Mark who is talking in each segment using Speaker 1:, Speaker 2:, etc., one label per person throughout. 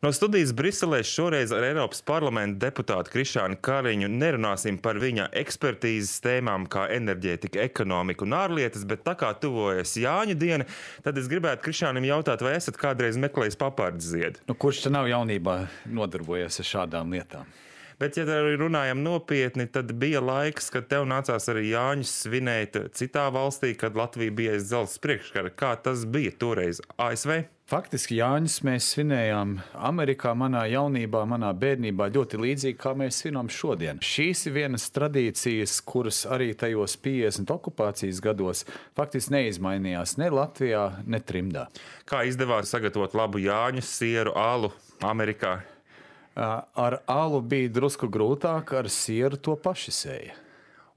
Speaker 1: No studijas Briselē šoreiz ar Eiropas parlamenta deputātu Krišānu Kariņu nerunāsim par viņa ekspertīzes tēmām, kā enerģētika, ekonomika un ārlietas, bet tā kā tuvojas Jāņa diena, tad es gribētu Krišānam jautāt, vai esat kādreiz meklējis papārdu ziedu?
Speaker 2: Nu, kurš te nav jaunībā nodarbojies ar šādām lietām?
Speaker 1: Bet, ja runājam nopietni, tad bija laiks, kad tev nācās arī Jāņus svinēt citā valstī, kad Latvija bija aiz dzelzceļa priekškara. Kā tas bija toreiz ASV?
Speaker 2: Faktiski Jāņus mēs svinējām Amerikā, manā jaunībā, manā bērnībā ļoti līdzīgi kā mēs svinām šodien. Šīs ir vienas tradīcijas, kuras arī tajos 50 okupācijas gados faktiski neizmainījās ne Latvijā, ne Trimdā.
Speaker 1: Kā izdevās sagatavot labu Jāņu sieru, alu Amerikā?
Speaker 2: Ar alu bija drusku grūtāk, ar sieru to paši sēja.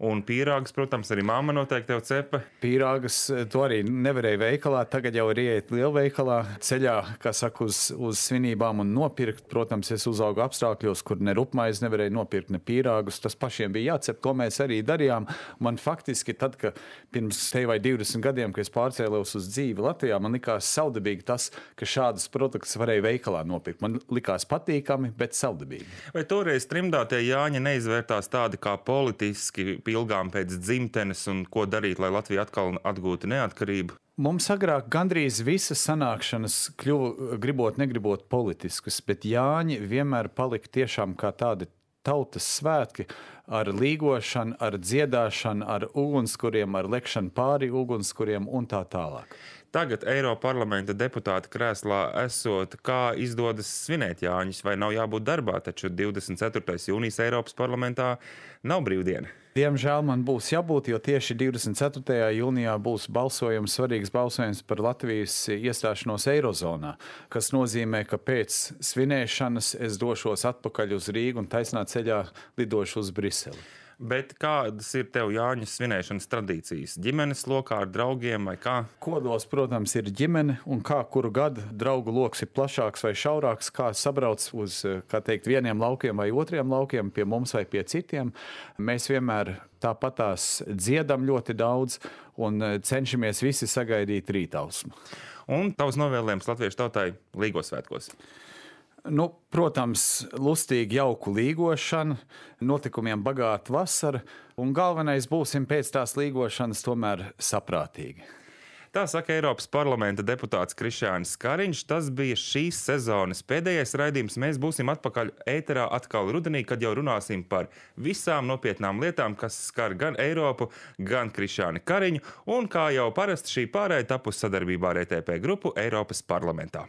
Speaker 1: Un pīrāgas, protams, arī mamma noteikti tev cepa.
Speaker 2: Pīrāgas to arī nevarēja veikalā. Tagad jau ir ieiet lielveikalā, ceļā, kā saka, uz, uz svinībām un nopirkt. Protams, es uzaugu apstākļos, kur ne rupmaiz nevarēja nopirkt ne pīrāgus. Tas pašiem bija jācep, to mēs arī darījām. Man faktiski tad, kad pirms te vai 20 gadiem, kad es pārcēlos uz dzīvi Latvijā, man likās saudabīgi tas, ka šādas produktus varēja veikalā nopirkt. Man likās patīkami, bet saudabīgi.
Speaker 1: Vai toreiz trimdā tie Jāņa neizvērtās tādi kā politiski? Ilgām pēc dzimtenes un ko darīt, lai Latvija atkal atgūtu neatkarību?
Speaker 2: Mums agrāk gandrīz visas sanākšanas kļuva, gribot, negribot politiskas, bet Jāņi vienmēr palika tiešām kā tādi tautas svētki ar līgošanu, ar dziedāšanu, ar ugunskuriem, ar lekšanu pāri ugunskuriem un tā tālāk.
Speaker 1: Tagad Eiropas parlamenta deputāta krēslā esot, kā izdodas svinēt Jāņus, vai nav jābūt darbā, taču 24. jūnijas Eiropas parlamentā nav brīvdiena.
Speaker 2: Diemžēl man būs jābūt, jo tieši 24. jūnijā būs balsojums, svarīgs balsojums par Latvijas iestāšanos Eirozonā, kas nozīmē, ka pēc svinēšanas es došos atpakaļ uz Rīgu un taisnā ceļā lidošu uz Briseli.
Speaker 1: Bet kādas ir tev Jāņa svinēšanas tradīcijas? Ģimenes lokā ar draugiem vai kā?
Speaker 2: Kodols, protams, ir ģimene, un kā kuru gadu draugu lokus ir plašāks vai šaurāks, kā sabrauc uz teikt, vieniem laukiem vai otriem laukiem, pie mums vai pie citiem. Mēs vienmēr tāpatās dziedam ļoti daudz un cenšamies visi sagaidīt rītausmu.
Speaker 1: Un tavs novēlējums latviešu tautai Līgos svētkos?
Speaker 2: Nu, protams, lustīgi, jauku līgošanu, notikumiem bagāta vasara, un galvenais būsim pēc tās līgošanas tomēr saprātīgi.
Speaker 1: Tā saka Eiropas parlamenta deputāts Krišāns Kariņš. Tas bija šīs sezonas pēdējais raidījums. Mēs būsim atpakaļ ēterā atkal rudenī, kad jau runāsim par visām nopietnām lietām, kas skar gan Eiropu, gan Krišānu Kariņu. Un kā jau parasti šī pārējai tapus sadarbībā ar ETP grupu Eiropas parlamentā.